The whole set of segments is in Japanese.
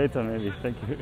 Later maybe. Thank you.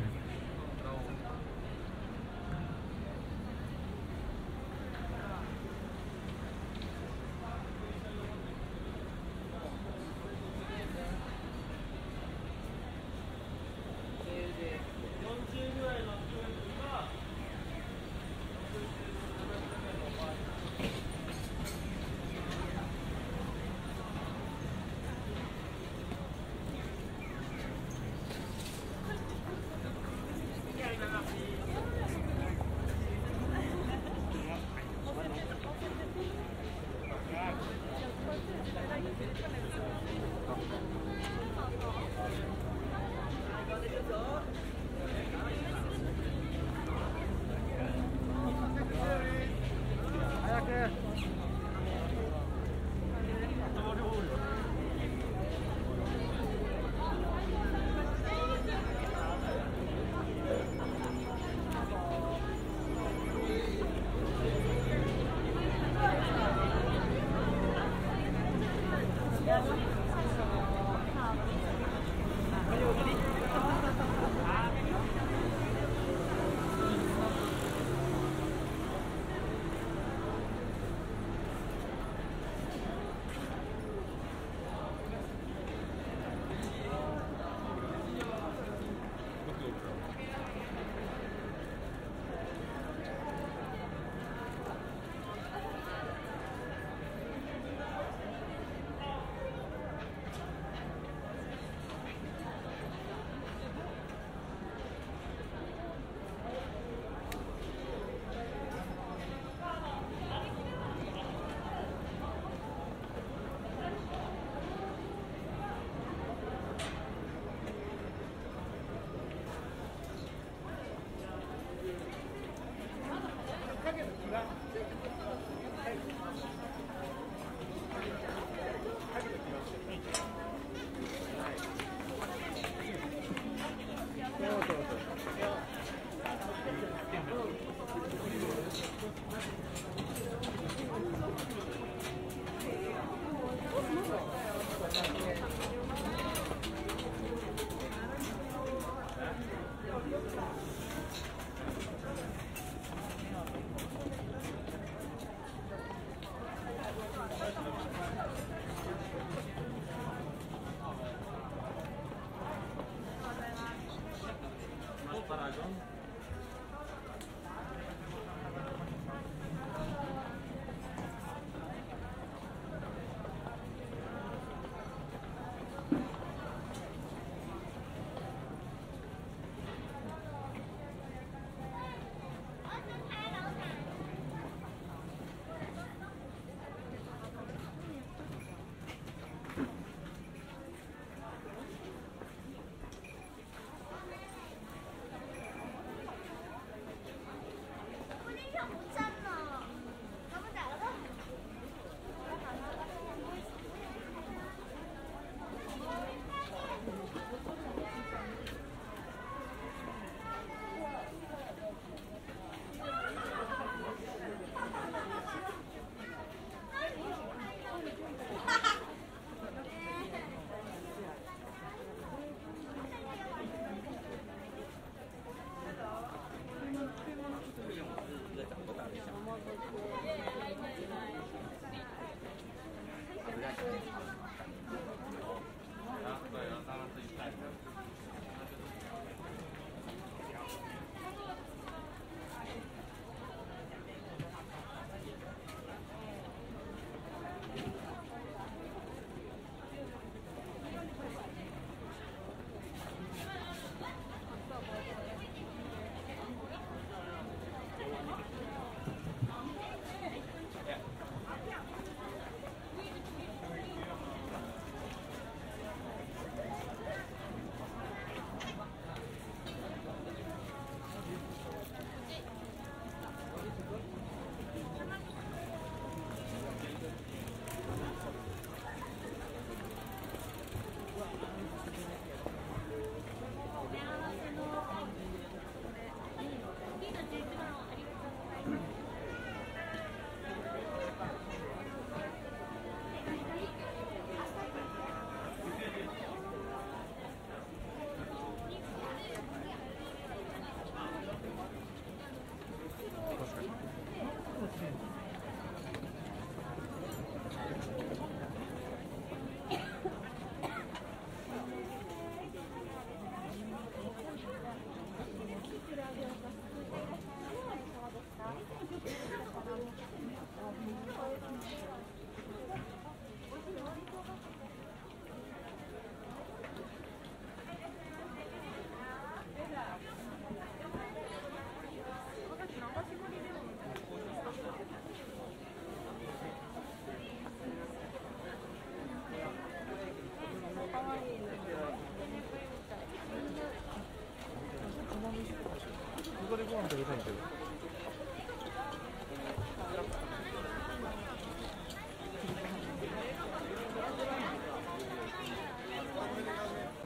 ご飯食べたいんだけど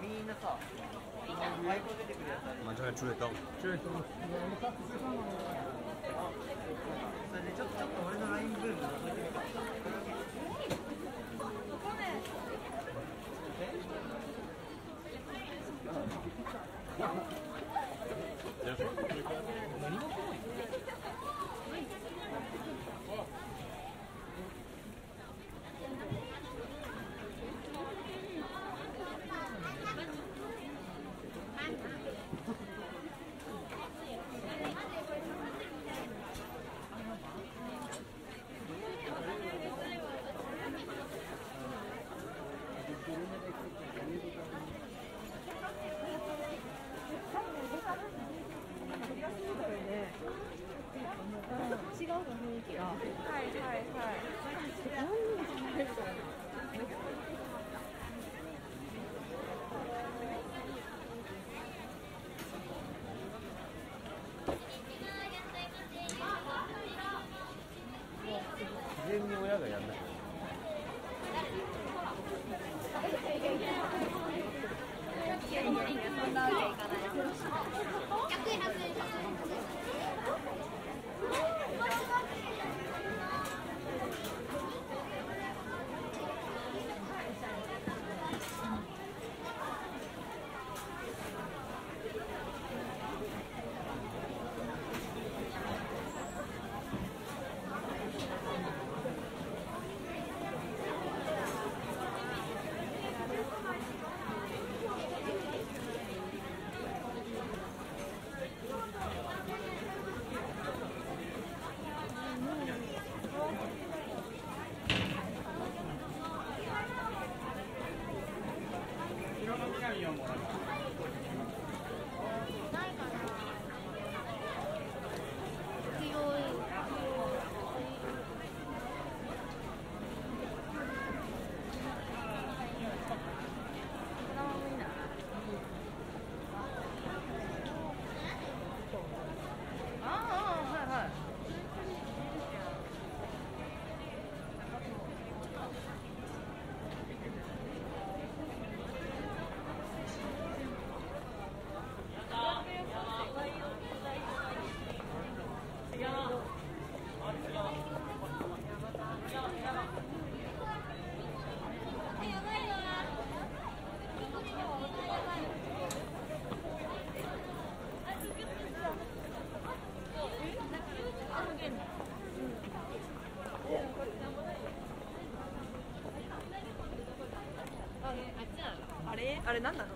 みんなさアイコン出てくるやつある 만찬에 줄였다. 注意してそれでちょっとちょっと俺のラインブーム覗いてみた 違 れ何なの？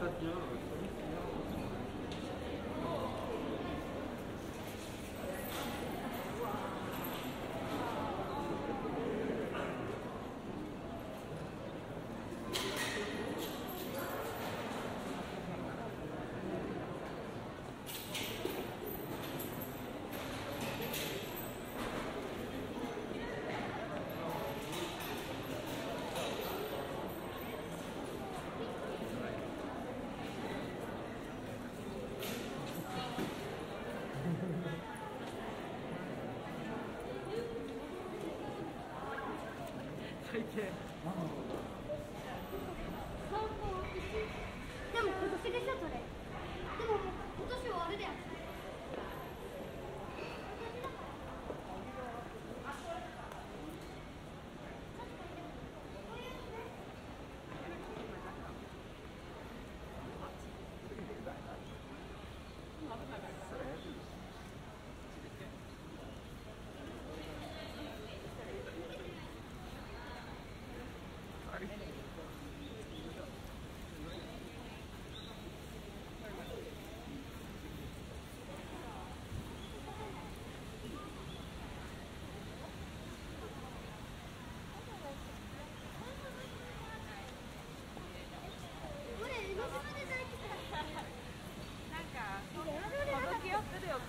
Yo take care.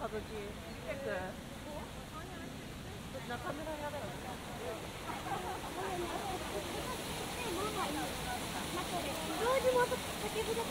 舞伎結構中村屋だよも先ほど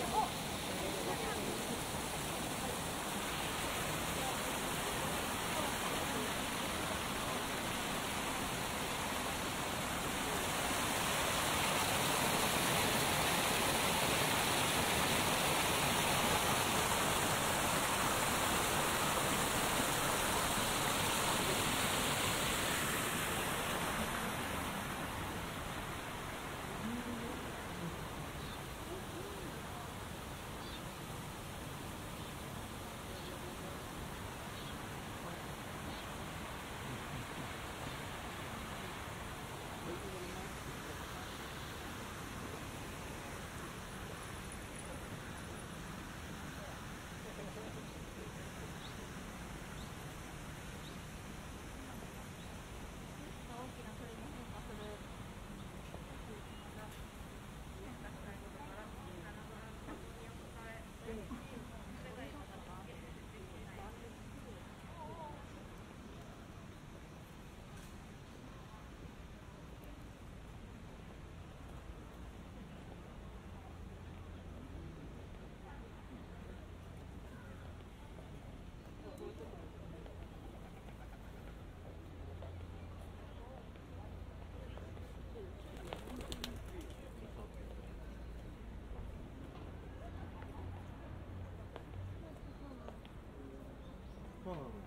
そうなの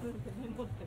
ずっとメモって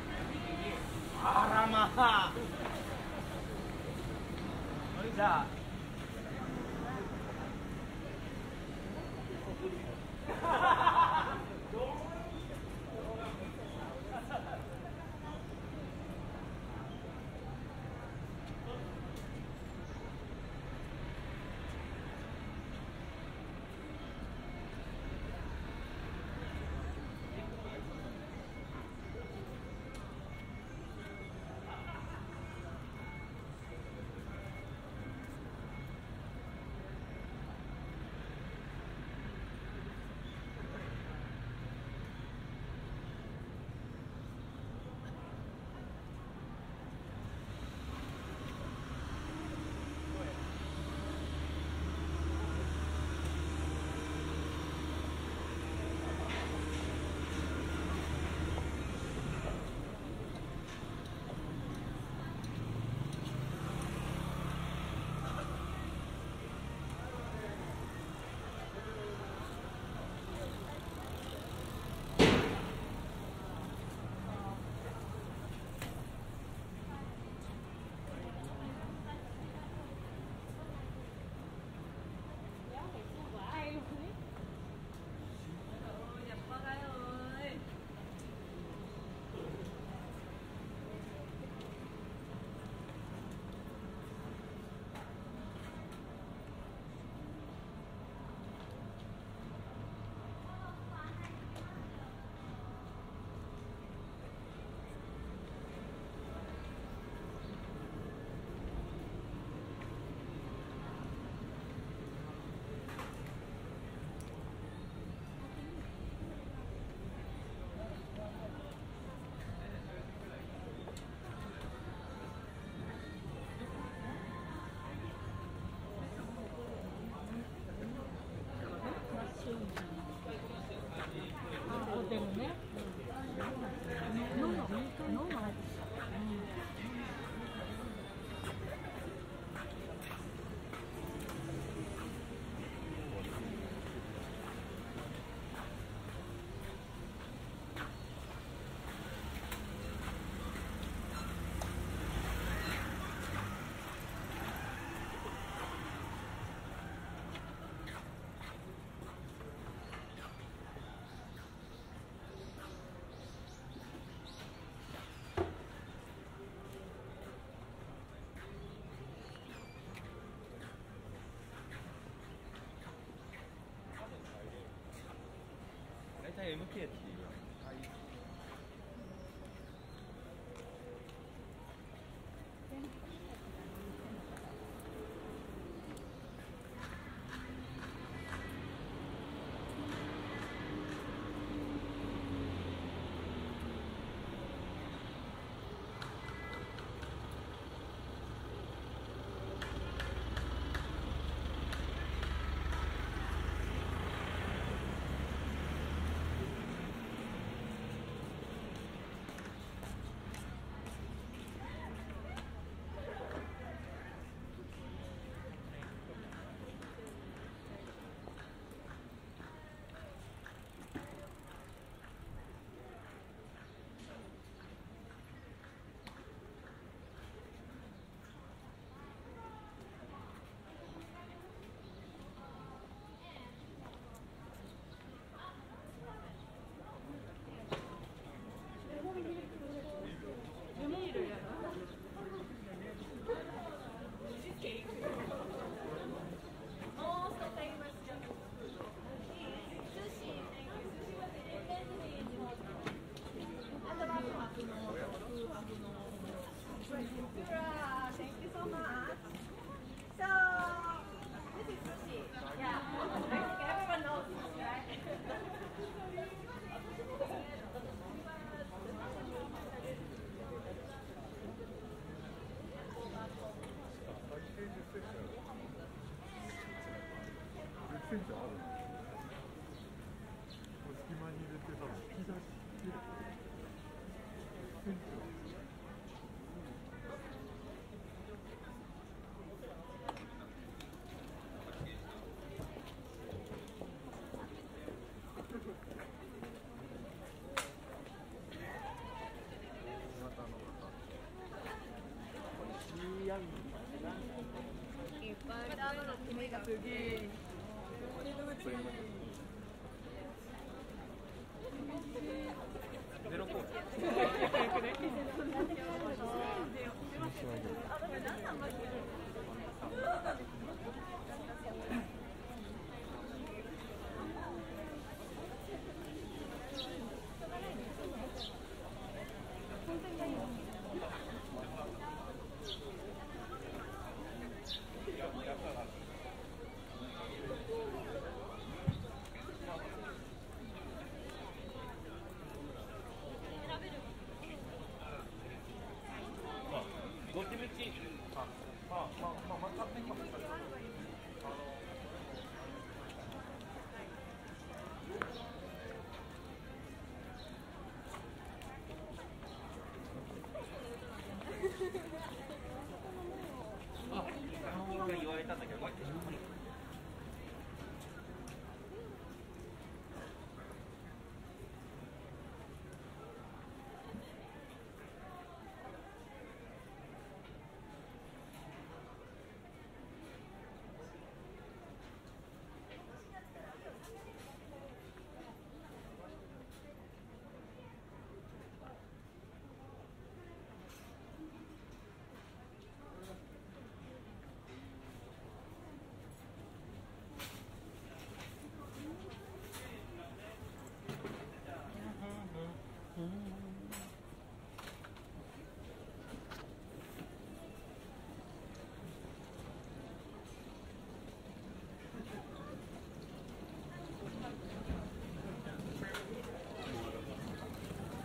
that ゃあ大体 MK っていう different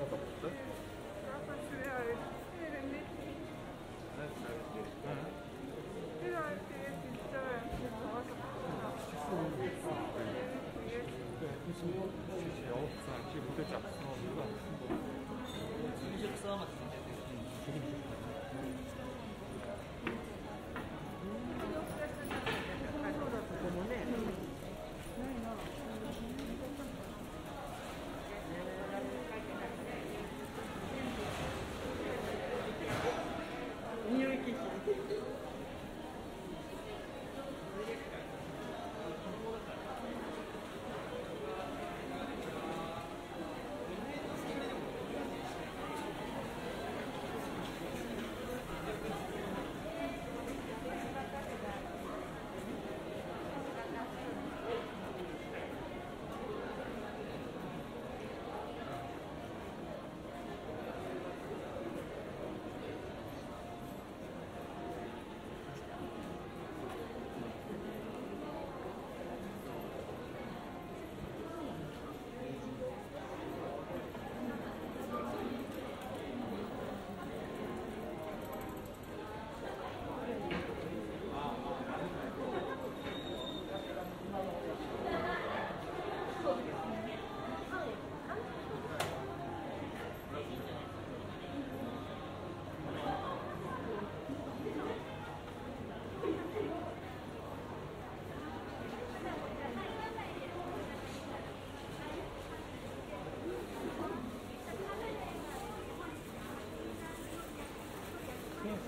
하나 더 볼까?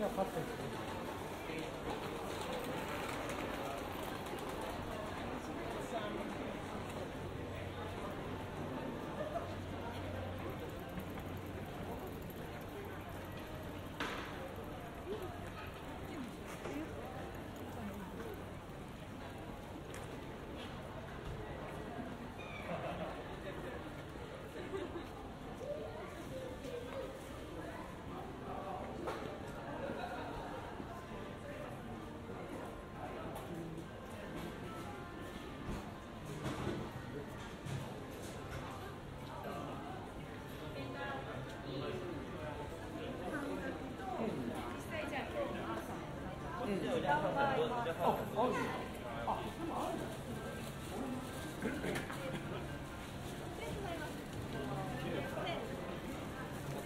aparte.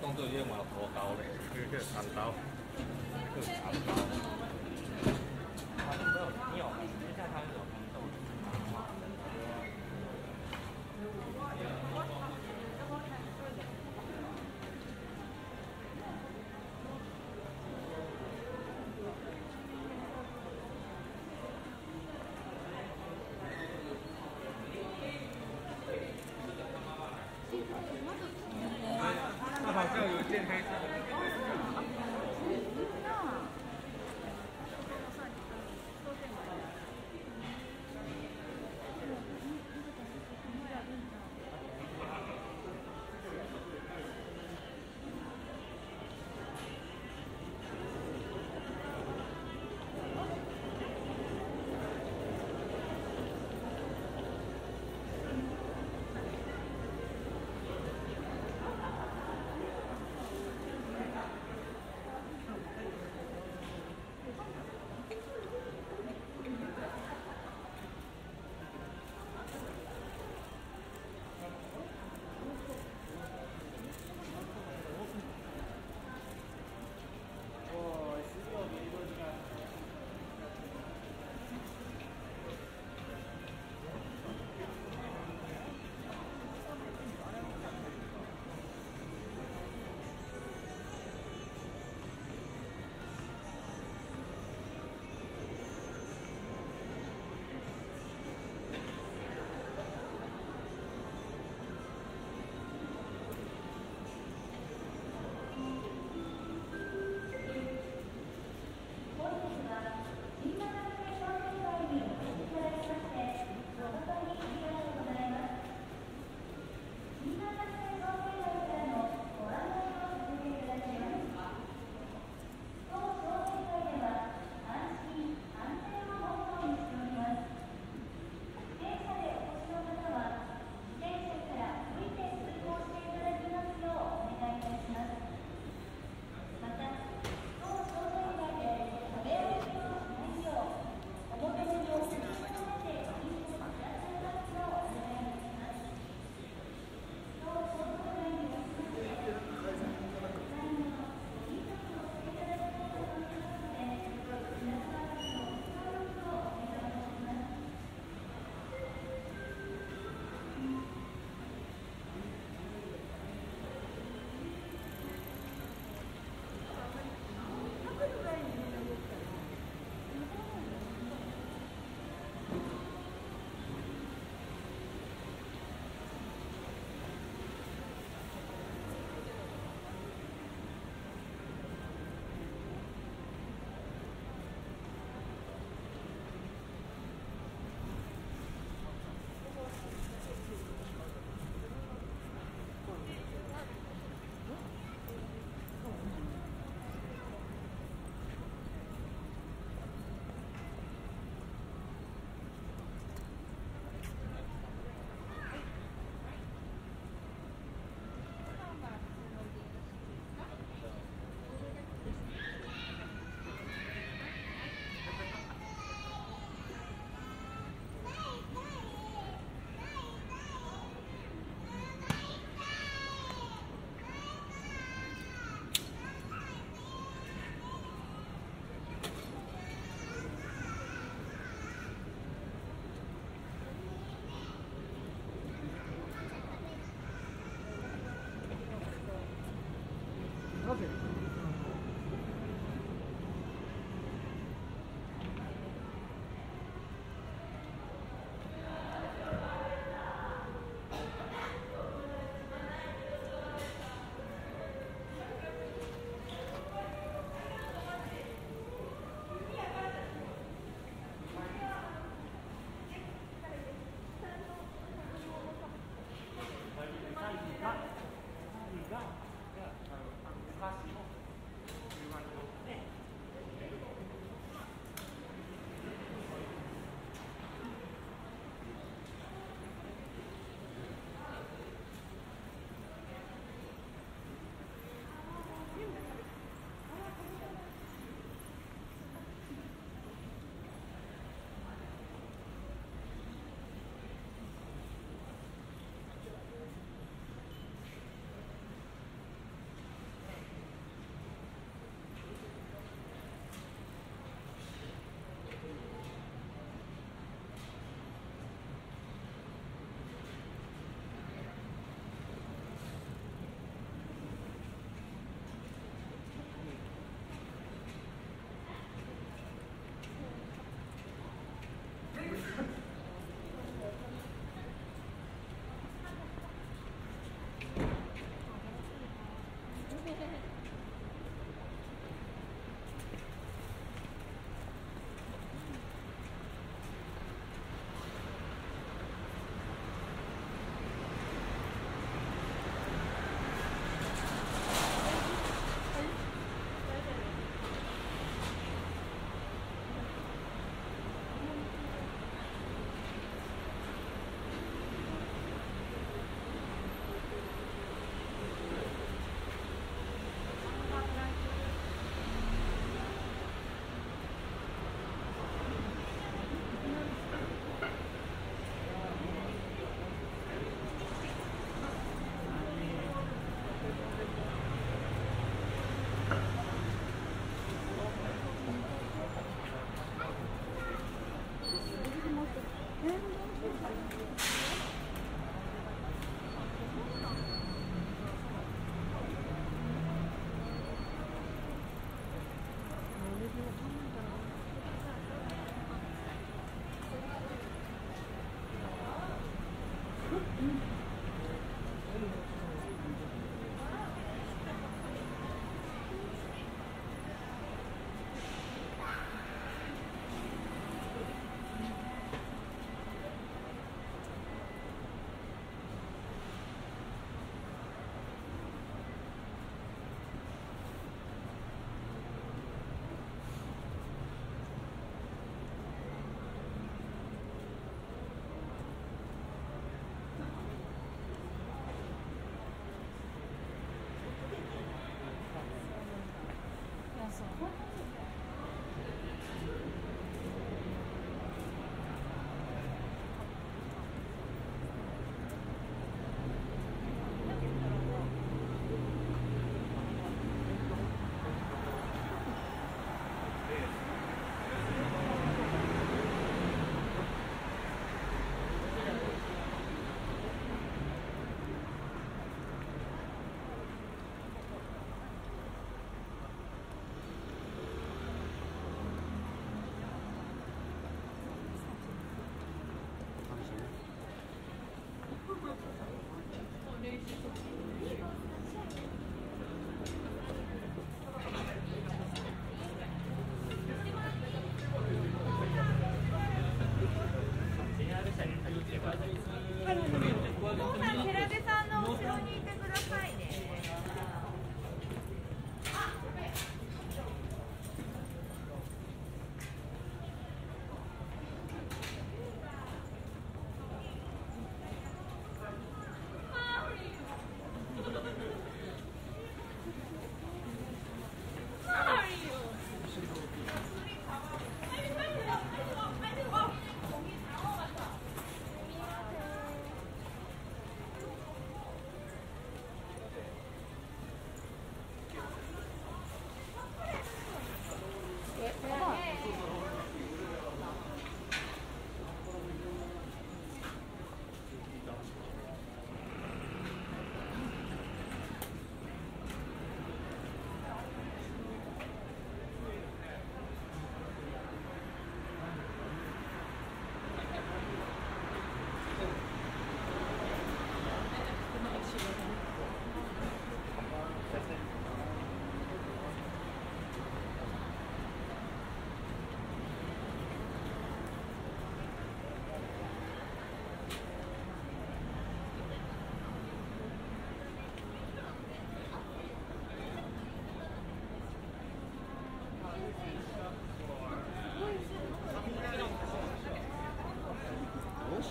當作已經話我教你，佢佢神手，佢神手。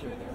sure.